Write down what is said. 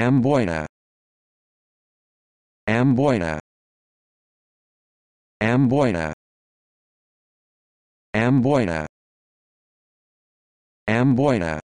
Amboina Amboina Amboina Amboina Amboina